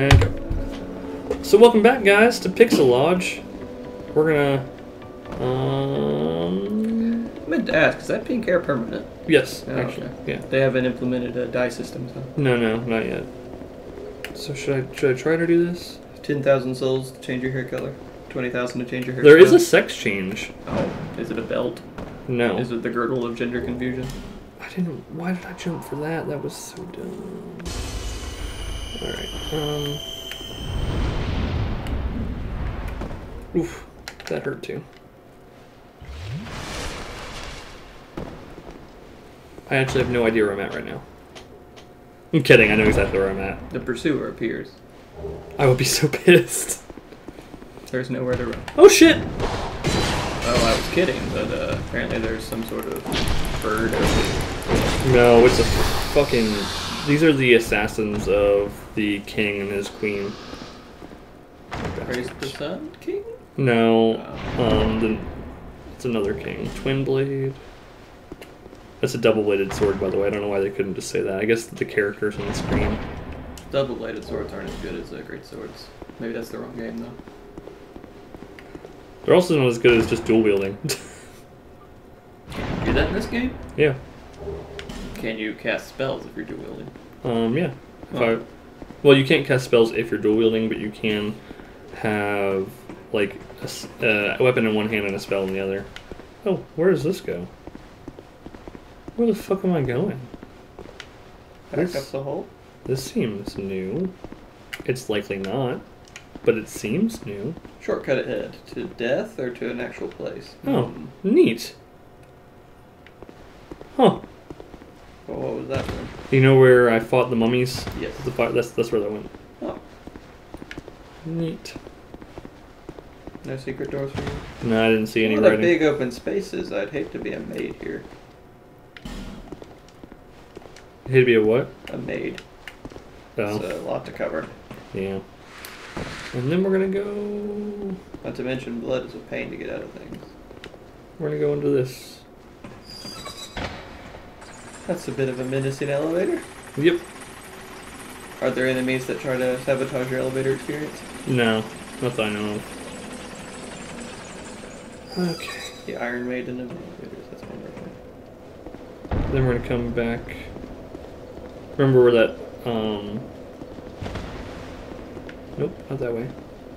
And. So welcome back, guys, to Pixel Lodge. We're gonna, um, I meant to ask, is that pink hair permanent? yes, Oh, actually, okay. yeah. They haven't implemented a dye system, so. No, no, not yet. So should I should I try to do this? 10,000 souls to change your hair color. 20,000 to change your hair color. There is a sex change. Oh, is it a belt? No, Is it the girdle of gender confusion? I didn't. Why did I jump for that? That was so dumb. All right. Um. Oof, that hurt too. I actually have no idea where I'm at right now. I'm kidding. I know exactly where I'm at. The pursuer appears. I would be so pissed. There's nowhere to run. Oh shit! Oh, I was kidding, but uh, apparently there's some sort of bird or No, it's a fucking. These are the assassins of the king and his queen. Praise the Sun King? No, um, the, it's another king. Twin blade. That's a double-bladed sword, by the way. I don't know why they couldn't just say that. I guess the characters on the screen. Double bladed swords aren't as good as uh, great swords. Maybe that's the wrong game, though. They're also not as good as just dual wielding. Do that in this game? yeah. Can you cast spells if you're dual wielding? Um. Yeah. If Huh. I, well, you can't cast spells if you're dual wielding, but you can have like a, s- uh, a weapon in one hand and a spell in the other. Oh, where does this go? Where the fuck am I going? Back This- up the hole? This seems new. It's likely not, but it seems new. Shortcut ahead to death or to an actual place? Oh, Hmm. neat. Huh. Well, what was that from? You know where I fought the mummies? Yes. The fi- that's that's where that went. Oh, Neat. no secret doors for you? No, I didn't see any What writing. big open spaces. I'd hate to be a maid here. It'd be a what? A maid. Oh, It's a lot to cover. yeah. And then we're gonna go. Not to mention, blood is a pain to get out of things. We're gonna go into this. That's a bit of a menacing elevator. Yep. Are there enemies that try to sabotage your elevator experience? No, not that I know of. Okay. The Iron Maiden of elevators. That's wonderful. Then we're gonna come back. Remember where that um Nope, not that way.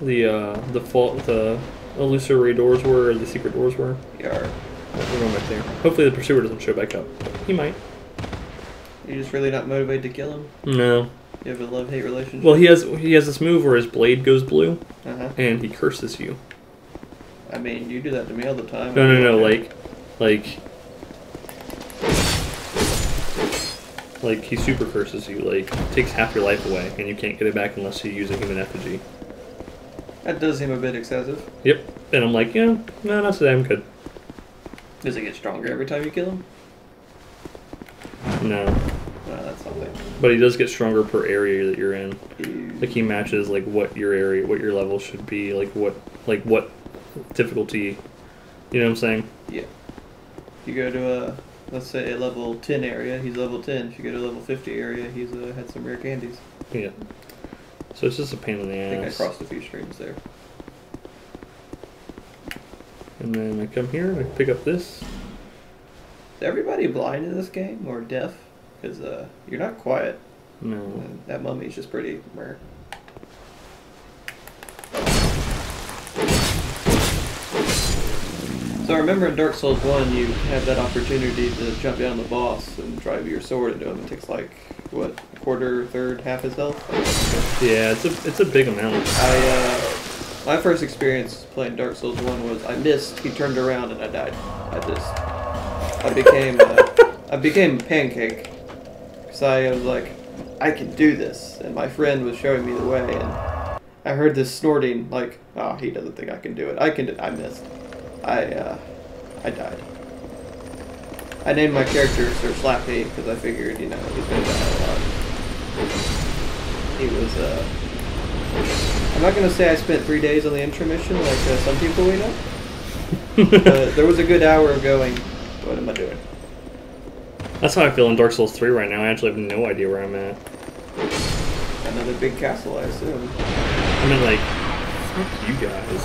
The uh the fault the illusory doors were or the secret doors were. Yar. We're going back there. Hopefully the pursuer doesn't show back up. He might. You're just really not motivated to kill him? No. You have a love hate relationship? Well he has he has this move where his blade goes blue Uh huh. and he curses you. I mean, you do that to me all the time. No no no, like like like he super curses you, like takes half your life away and you can't get it back unless you use a human effigy. That does seem a bit excessive. Yep. And I'm like, yeah, no, not today. I'm good. Does it get stronger every time you kill him? No, something. but he does get stronger per area that you're in. Like he matches like what your area, what your level should be, like what, like what difficulty. You know what I'm saying? Yeah. You go to a, let's say, a level 10 area, he's level 10. If you go to a level 50 area, he's uh, had some rare candies. Yeah. So it's just a pain in the ass. I think I crossed a few streams there. And then I come here and I pick up this. Is everybody blind in this game or deaf? Because uh, you're not quiet. No. And that mummy's just pretty rare. So I remember in Dark Souls 1, you have that opportunity to jump down the boss and drive your sword into him. It takes like, what, quarter, third, half his health? Yeah, it's a it's a big amount. I, uh, my first experience playing Dark Souls 1 was I missed, he turned around and I died. I just, I became, uh, I became pancake. Because I was like, I can do this. And my friend was showing me the way and I heard this snorting like, oh, he doesn't think I can do it. I can do I missed. I, uh, I died. I named my character Sir Slappy because I figured, you know, he's gonna die a lot. He was, uh, I'm not gonna say I spent three days on the intermission like uh, some people we know. but there was a good hour of going. What am I doing? That's how I feel in Dark Souls 3 right now. I actually have no idea where I'm at. Another big castle, I assume. I mean, like, fuck you guys.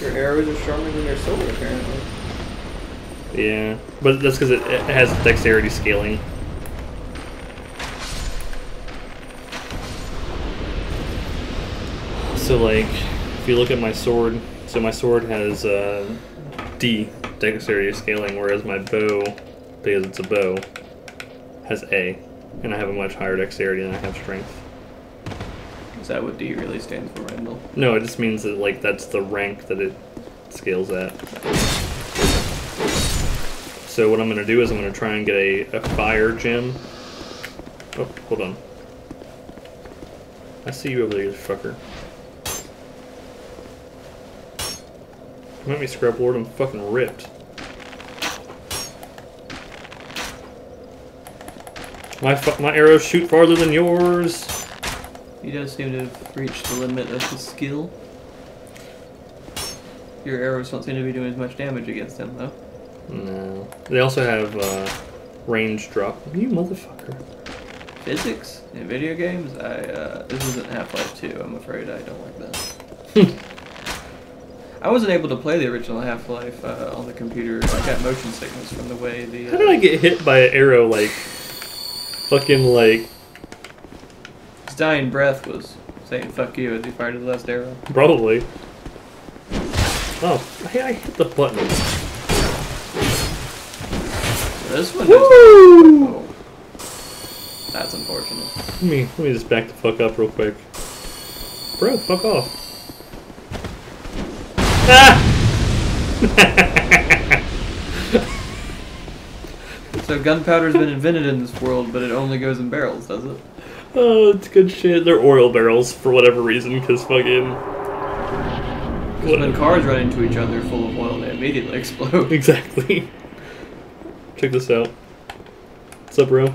Your arrows are stronger than your sword, apparently. Yeah, but that's because it, it has dexterity scaling. So, like, if you look at my sword, so my sword has uh, D dexterity scaling, whereas my bow, because it's a bow, has A, and I have a much higher dexterity than I have strength. Is that what D really stands for, Randall? No, it just means that like that's the rank that it scales at. So what I'm gonna do is I'm gonna try and get a, a fire gem. Oh, hold on. I see you over there, you fucker. At me, Scrub Lord, I'm fucking ripped. My fu- my arrows shoot farther than yours. He does seem to have reached the limit of his skill. Your arrows don't seem to be doing as much damage against him, though. No. They also have uh, range drop. You motherfucker. Physics in video games? I uh, this isn't Half-Life 2. I'm afraid I don't like that. I wasn't able to play the original Half-Life uh, on the computer. I got motion sickness from the way the. How did I get hit by an arrow like fucking like His dying breath was saying "fuck you" as he fired his last arrow. probably? Oh, hey, I hit the button. This one. Woo! Oh. That's unfortunate. Let me let me just back the fuck up real quick. Bro, fuck off. So gunpowder's been invented in this world, but it only goes in barrels, does it? oh, it's good shit. They're oil barrels for whatever reason, because fucking. Because when cars run into each other full of oil, they immediately explode. Exactly. Check this out. What's up, bro?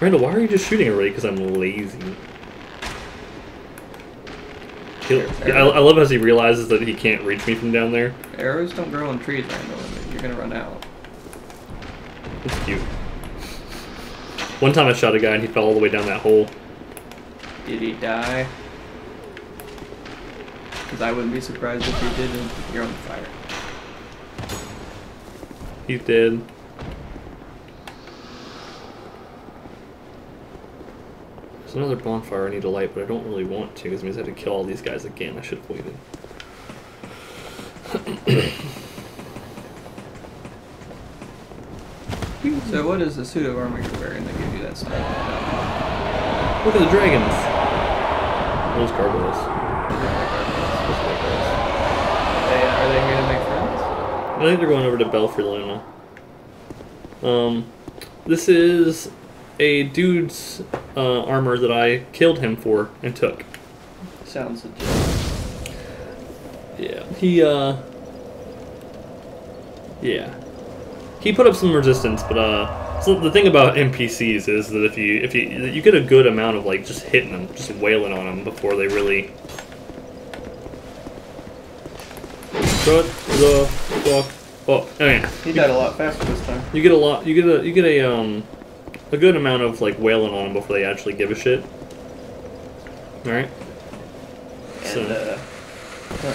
Randall, why are you just shooting already? Because I'm lazy. I, I love as he realizes that he can't reach me from down there. Arrows don't grow on trees, Randall. You're gonna run out. It's cute. One time I shot a guy and he fell all the way down that hole. Did he die? Because I wouldn't be surprised if he didn't. You're on fire. He's dead. Another bonfire I need to light, but I don't really want to because it means I have to kill all these guys again. I should have waited. So what is the suit of armor you're wearing that gives you that style? Look at the dragons! Those gargoyles. They, are they here to make friends? I think they're going over to Belfry Luna. Um, this is a dude's uh, armor that I killed him for and took. Sounds legit. Yeah. He, uh. Yeah. He put up some resistance, but, uh. So the thing about NPCs is that if you if you you get a good amount of like just hitting them, just wailing on them before they really. Shut the fuck up! Oh yeah. He died a lot faster this time. You get a lot. You get a you get a um a good amount of like wailing on them before they actually give a shit. All right. So- And, uh, huh.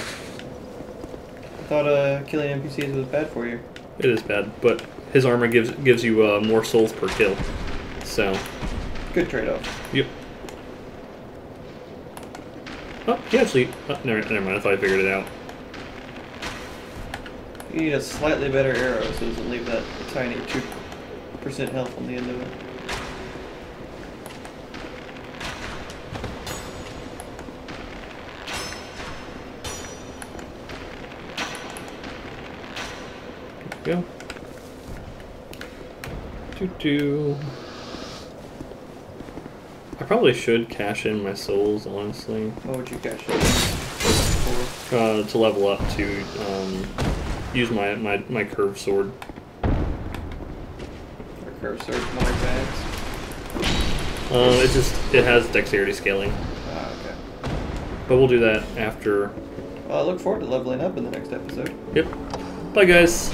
I thought uh, killing NPCs was bad for you. It is bad, but his armor gives gives you uh, more souls per kill. So, Good trade-off. yep. Oh, he actually. Oh, never, never mind. I thought I figured it out. You need a slightly better arrow so it doesn't leave that tiny 2% health on the end of it. Go. Doo doo. I probably should cash in my souls, honestly, What would you cash for? uh, to level up to um, use my, my my curved sword. Or curve surge more advanced? Um, it just it has dexterity scaling, Ah, okay. but we'll do that after Well, I look forward to leveling up in the next episode. Yep. Bye, guys.